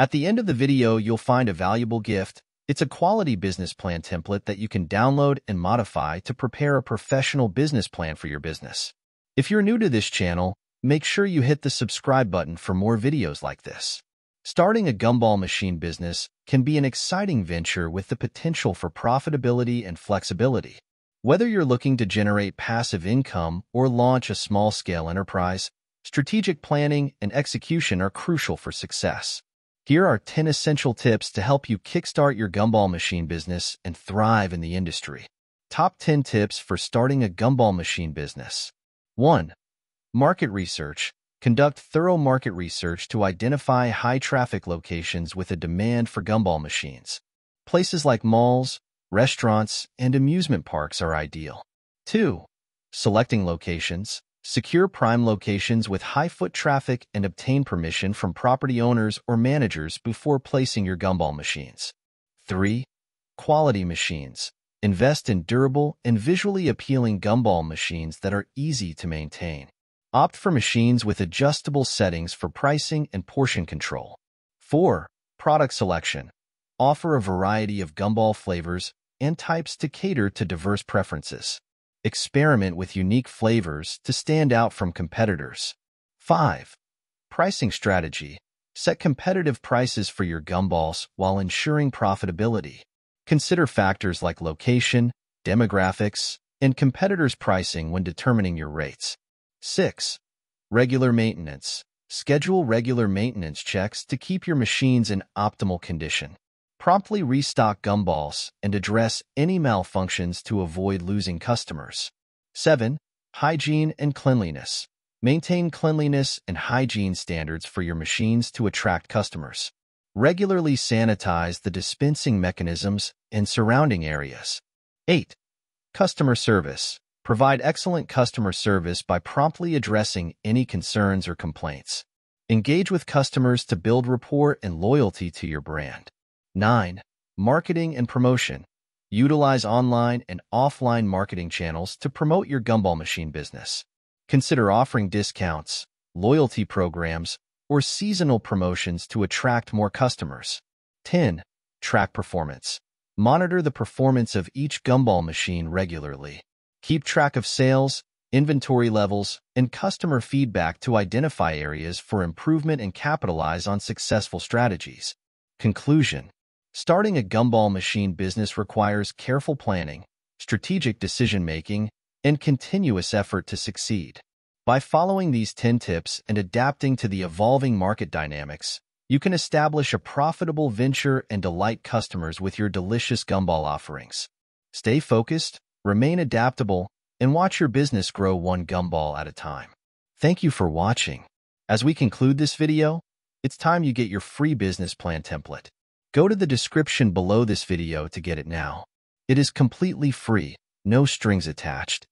At the end of the video, you'll find a valuable gift. It's a quality business plan template that you can download and modify to prepare a professional business plan for your business. If you're new to this channel, make sure you hit the subscribe button for more videos like this. Starting a gumball machine business can be an exciting venture with the potential for profitability and flexibility. Whether you're looking to generate passive income or launch a small-scale enterprise, strategic planning and execution are crucial for success. Here are 10 essential tips to help you kickstart your gumball machine business and thrive in the industry. Top 10 tips for starting a gumball machine business. 1. Market research. Conduct thorough market research to identify high-traffic locations with a demand for gumball machines. Places like malls, restaurants, and amusement parks are ideal. 2. Selecting locations. Secure prime locations with high foot traffic and obtain permission from property owners or managers before placing your gumball machines. 3. Quality machines. Invest in durable and visually appealing gumball machines that are easy to maintain. Opt for machines with adjustable settings for pricing and portion control. 4. Product selection. Offer a variety of gumball flavors and types to cater to diverse preferences. Experiment with unique flavors to stand out from competitors. 5. Pricing strategy. Set competitive prices for your gumballs while ensuring profitability. Consider factors like location, demographics, and competitors' pricing when determining your rates. 6. Regular maintenance. Schedule regular maintenance checks to keep your machines in optimal condition. Promptly restock gumballs and address any malfunctions to avoid losing customers. 7. Hygiene and cleanliness. Maintain cleanliness and hygiene standards for your machines to attract customers. Regularly sanitize the dispensing mechanisms and surrounding areas. 8. Customer service. Provide excellent customer service by promptly addressing any concerns or complaints. Engage with customers to build rapport and loyalty to your brand. 9. Marketing and promotion. Utilize online and offline marketing channels to promote your gumball machine business. Consider offering discounts, loyalty programs, or seasonal promotions to attract more customers. 10. Track performance. Monitor the performance of each gumball machine regularly. Keep track of sales, inventory levels, and customer feedback to identify areas for improvement and capitalize on successful strategies. Conclusion Starting a gumball machine business requires careful planning, strategic decision-making, and continuous effort to succeed. By following these 10 tips and adapting to the evolving market dynamics, you can establish a profitable venture and delight customers with your delicious gumball offerings. Stay focused, remain adaptable, and watch your business grow one gumball at a time. Thank you for watching. As we conclude this video, it's time you get your free business plan template. Go to the description below this video to get it now. It is completely free, no strings attached,